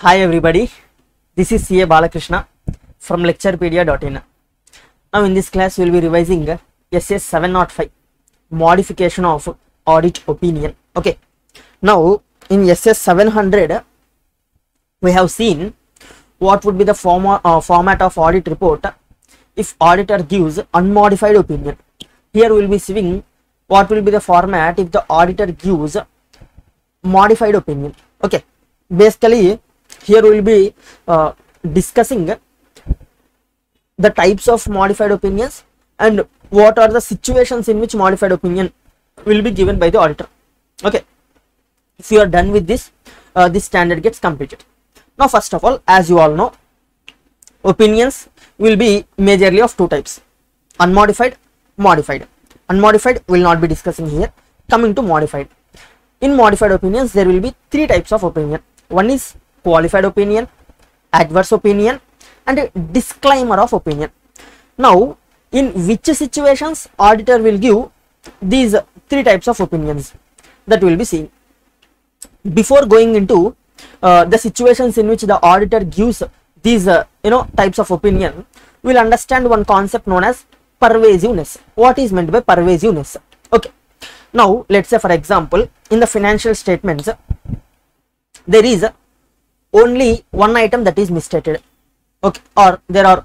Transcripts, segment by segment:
Hi everybody, this is CA Balakrishna from lecturepedia.in. Now in this class we will be revising SA 705 modification of audit opinion. Okay. Now in SA 700 uh, we have seen what would be the forma, uh, format of audit report if auditor gives unmodified opinion. Here we will be seeing what will be the format if the auditor gives modified opinion. Okay. Basically here we will be uh, discussing the types of modified opinions and what are the situations in which modified opinion will be given by the auditor. Okay. If you are done with this uh, this standard gets completed. Now first of all as you all know opinions will be majorly of two types unmodified modified. Unmodified will not be discussing here. Coming to modified. In modified opinions there will be three types of opinion. One is qualified opinion adverse opinion and disclaimer of opinion. Now in which situations auditor will give these three types of opinions that will be seeing? Before going into uh, the situations in which the auditor gives these uh, you know types of opinion we will understand one concept known as pervasiveness. What is meant by pervasiveness? Okay. Now let's say for example in the financial statements there is only one item that is misstated. Okay or there are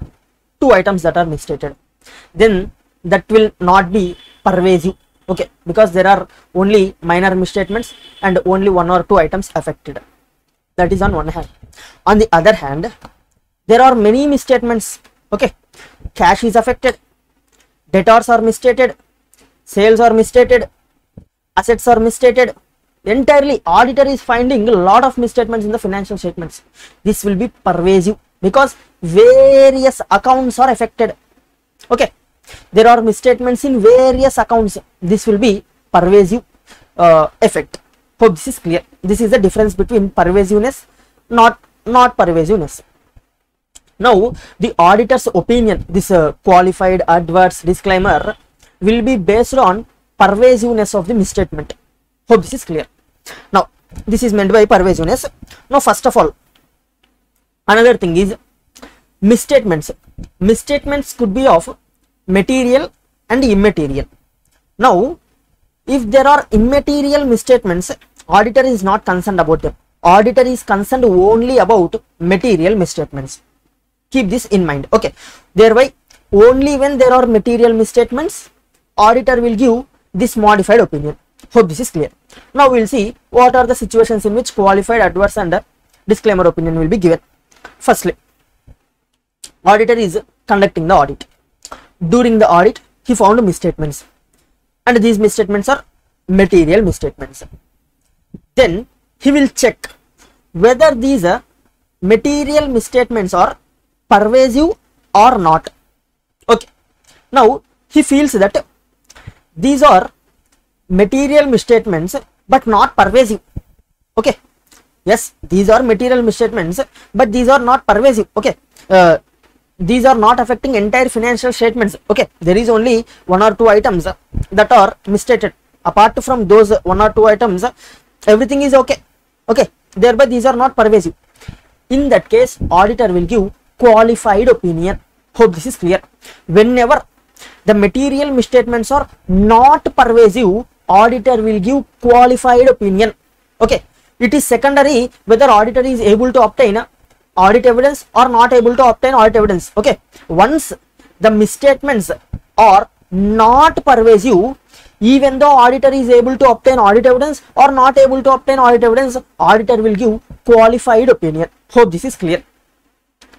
two items that are misstated. Then that will not be pervasive. Okay because there are only minor misstatements and only one or two items affected. That is on one hand. On the other hand there are many misstatements. Okay cash is affected debtors are misstated sales are misstated assets are misstated entirely auditor is finding a lot of misstatements in the financial statements. This will be pervasive because various accounts are affected. Okay. There are misstatements in various accounts. This will be pervasive uh, effect. Hope this is clear. This is the difference between pervasiveness not not pervasiveness. Now the auditor's opinion this uh, qualified adverse disclaimer will be based on pervasiveness of the misstatement hope this is clear. Now this is meant by pervasiveness. Now first of all another thing is misstatements. Misstatements could be of material and immaterial. Now if there are immaterial misstatements auditor is not concerned about them. Auditor is concerned only about material misstatements. Keep this in mind. Okay. Thereby only when there are material misstatements auditor will give this modified opinion hope this is clear now we will see what are the situations in which qualified adverse and disclaimer opinion will be given. Firstly auditor is conducting the audit. During the audit he found misstatements. And these misstatements are material misstatements. Then he will check whether these uh, material misstatements are pervasive or not. Okay. Now he feels that these are material misstatements but not pervasive. Okay. Yes these are material misstatements but these are not pervasive. Okay. Uh, these are not affecting entire financial statements. Okay. There is only one or two items that are misstated. Apart from those one or two items everything is okay. Okay. Thereby these are not pervasive. In that case auditor will give qualified opinion. Hope this is clear. Whenever the material misstatements are not pervasive auditor will give qualified opinion. Okay. It is secondary whether auditor is able to obtain audit evidence or not able to obtain audit evidence. Okay. Once the misstatements are not pervasive even though auditor is able to obtain audit evidence or not able to obtain audit evidence auditor will give qualified opinion. Hope this is clear.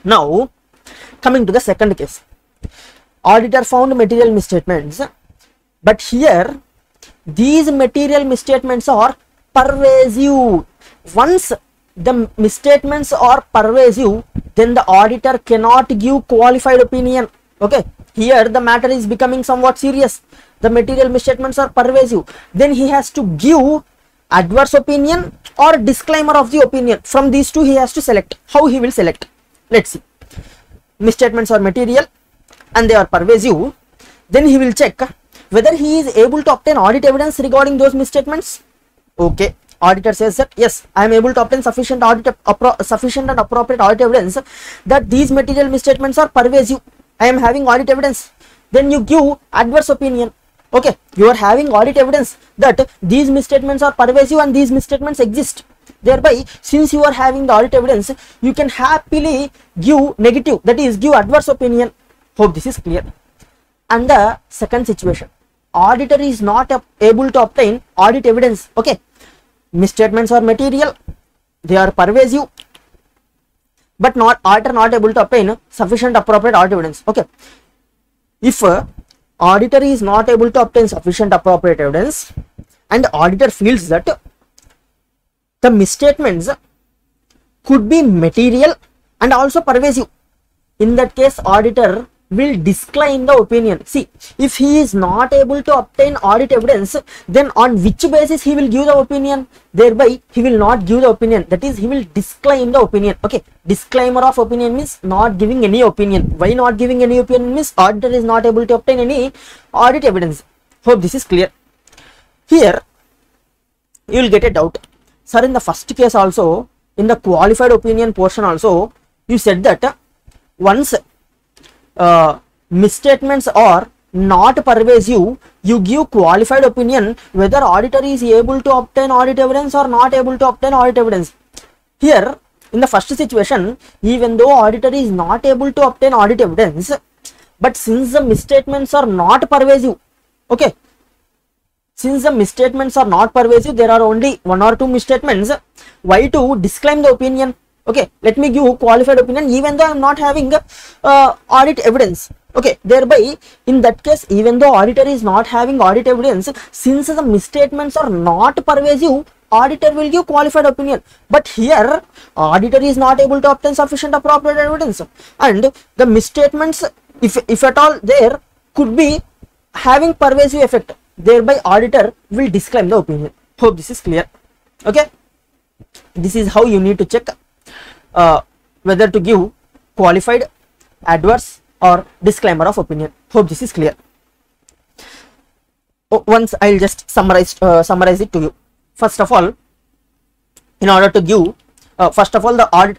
Now coming to the second case. Auditor found material misstatements but here these material misstatements are pervasive. Once the misstatements are pervasive then the auditor cannot give qualified opinion. Okay here the matter is becoming somewhat serious. The material misstatements are pervasive. Then he has to give adverse opinion or disclaimer of the opinion. From these two he has to select. How he will select? Let's see. Misstatements are material and they are pervasive. Then he will check whether he is able to obtain audit evidence regarding those misstatements? Okay. Auditor says that yes i am able to obtain sufficient audit sufficient and appropriate audit evidence that these material misstatements are pervasive. I am having audit evidence. Then you give adverse opinion. Okay you are having audit evidence that these misstatements are pervasive and these misstatements exist. Thereby since you are having the audit evidence you can happily give negative that is give adverse opinion. Hope this is clear. And the second situation auditor is not able to obtain audit evidence. Okay. Misstatements are material. They are pervasive. But not auditor not able to obtain sufficient appropriate audit evidence. Okay. If uh, auditor is not able to obtain sufficient appropriate evidence and auditor feels that the misstatements could be material and also pervasive in that case auditor will disclaim the opinion. See if he is not able to obtain audit evidence then on which basis he will give the opinion? Thereby he will not give the opinion. That is he will disclaim the opinion. Okay disclaimer of opinion means not giving any opinion. Why not giving any opinion means auditor is not able to obtain any audit evidence. Hope this is clear. Here you will get a doubt. Sir in the first case also in the qualified opinion portion also you said that once uh, misstatements are not pervasive you give qualified opinion whether auditor is able to obtain audit evidence or not able to obtain audit evidence. Here in the first situation even though auditor is not able to obtain audit evidence but since the misstatements are not pervasive okay since the misstatements are not pervasive there are only one or two misstatements. Why to disclaim the opinion okay let me give qualified opinion even though i am not having uh, audit evidence. Okay thereby in that case even though auditor is not having audit evidence since the misstatements are not pervasive auditor will give qualified opinion. But here auditor is not able to obtain sufficient appropriate evidence. And the misstatements if if at all there could be having pervasive effect. Thereby auditor will disclaim the opinion. Hope this is clear. Okay? This is how you need to check uh, whether to give qualified adverse or disclaimer of opinion. Hope this is clear. O- once i'll just summarize uh, summarize it to you. First of all in order to give uh, first of all the audit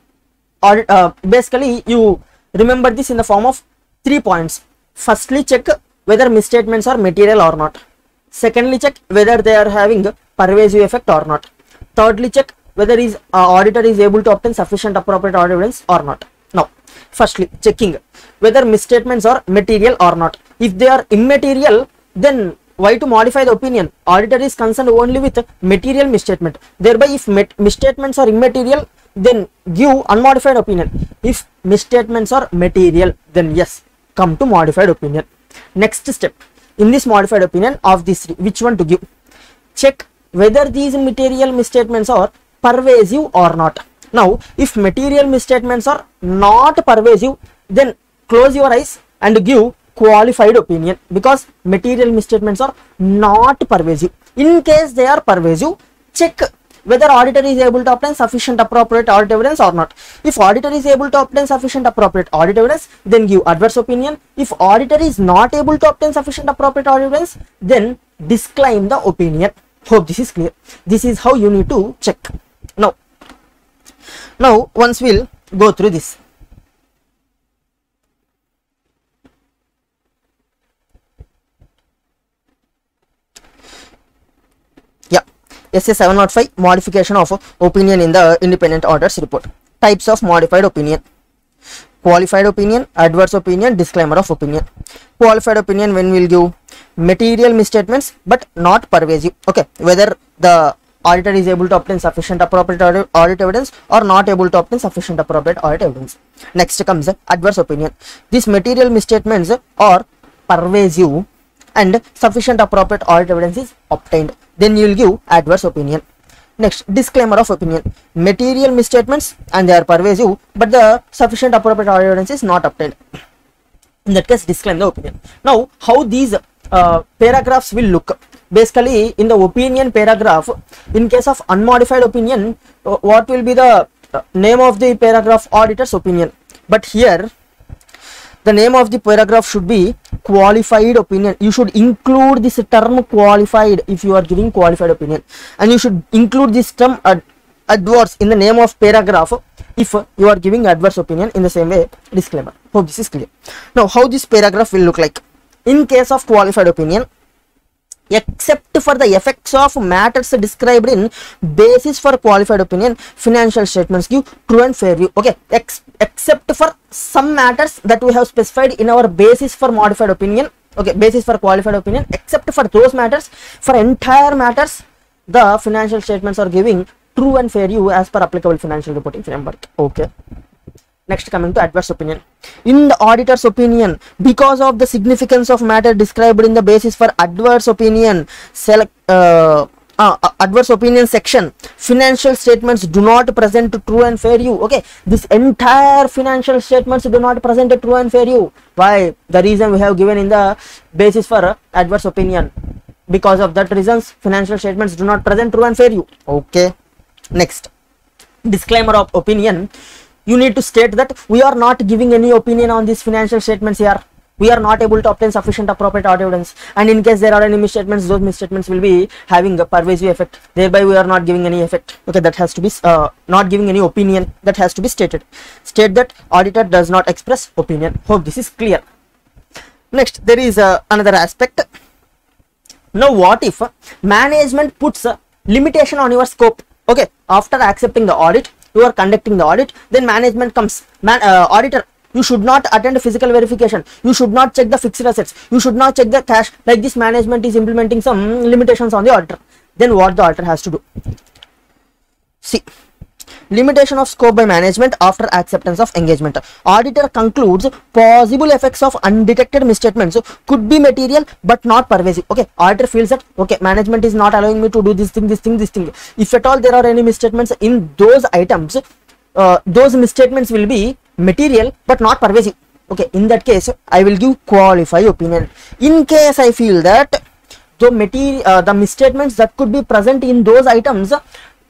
audit uh, basically you remember this in the form of three points. Firstly check whether misstatements are material or not. Secondly check whether they are having pervasive effect or not. Thirdly check whether is uh, auditor is able to obtain sufficient appropriate audit evidence or not. Now firstly checking whether misstatements are material or not. If they are immaterial then why to modify the opinion? Auditor is concerned only with material misstatement. Thereby if misstatements are immaterial then give unmodified opinion. If misstatements are material then yes come to modified opinion. Next step. In this modified opinion of this which one to give? Check whether these material misstatements are pervasive or not. Now if material misstatements are not pervasive then close your eyes and give qualified opinion because material misstatements are not pervasive. In case they are pervasive check whether auditor is able to obtain sufficient appropriate audit evidence or not. If auditor is able to obtain sufficient appropriate audit evidence then give adverse opinion. If auditor is not able to obtain sufficient appropriate audit evidence then disclaim the opinion. Hope this is clear. This is how you need to check now once we'll go through this. Yeah. SA 705 modification of opinion in the independent auditors report. Types of modified opinion. Qualified opinion adverse opinion disclaimer of opinion. Qualified opinion when we'll give material misstatements but not pervasive. Okay whether the auditor is able to obtain sufficient appropriate audit, evidence or not able to obtain sufficient appropriate audit evidence. Next comes adverse opinion. These material misstatements are pervasive and sufficient appropriate audit evidence is obtained. Then you will give adverse opinion. Next disclaimer of opinion. Material misstatements and they are pervasive but the sufficient appropriate audit evidence is not obtained. In that case disclaim the opinion. Now how these uh, paragraphs will look basically in the opinion paragraph in case of unmodified opinion what will be the uh, name of the paragraph auditor's opinion? But here the name of the paragraph should be qualified opinion. You should include this term qualified if you are giving qualified opinion. And you should include this term ad- adverse in the name of paragraph if you are giving adverse opinion in the same way. Disclaimer. Hope this is clear. Now how this paragraph will look like? In case of qualified opinion except for the effects of matters described in basis for qualified opinion financial statements give true and fair view. Okay ex- except for some matters that we have specified in our basis for modified opinion. Okay basis for qualified opinion except for those matters for entire matters the financial statements are giving true and fair view as per applicable financial reporting framework. Okay next coming to adverse opinion. In the auditor's opinion because of the significance of matter described in the basis for adverse opinion select uh, uh, uh, adverse opinion section financial statements do not present true and fair view. Okay this entire financial statements do not present a true and fair view. Why? The reason we have given in the basis for adverse opinion. Because of that reasons financial statements do not present true and fair view. Okay next. Disclaimer of opinion you need to state that we are not giving any opinion on these financial statements here. We are not able to obtain sufficient appropriate audit evidence and in case there are any misstatements those misstatements will be having a pervasive effect. Thereby we are not giving any effect. Okay that has to be uh, not giving any opinion. That has to be stated. State that auditor does not express opinion. Hope this is clear. Next there is uh, another aspect. Now what if management puts a limitation on your scope? Okay after accepting the audit you are conducting the audit then management comes. Man uh, auditor you should not attend physical verification. You should not check the fixed assets. You should not check the cash. Like this management is implementing some limitations on the auditor. Then what the auditor has to do? See limitation of scope by management after acceptance of engagement. Auditor concludes possible effects of undetected misstatements could be material but not pervasive. Okay auditor feels that okay management is not allowing me to do this thing this thing this thing. If at all there are any misstatements in those items uh, those misstatements will be material but not pervasive. Okay in that case i will give qualify opinion. In case i feel that the material uh, the misstatements that could be present in those items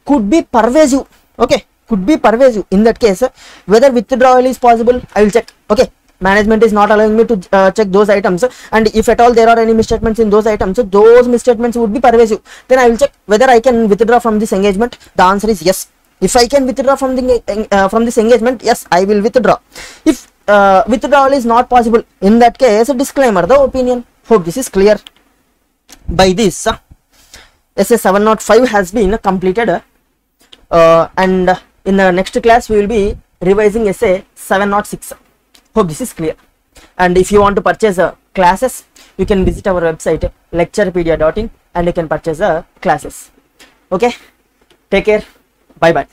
could be pervasive okay could be pervasive. In that case whether withdrawal is possible i will check. Okay management is not allowing me to uh, check those items. And if at all there are any misstatements in those items those misstatements would be pervasive. Then i will check whether i can withdraw from this engagement. The answer is yes. If i can withdraw from the uh, from this engagement yes i will withdraw. If uh, withdrawal is not possible in that case a disclaimer the opinion. Hope this is clear. By this uh, SA 705 has been completed uh, and in the next class we will be revising SA 706 hope this is clear. And if you want to purchase uh, classes you can visit our website lecturepedia.in and you can purchase uh, classes. Okay? Take care. Bye bye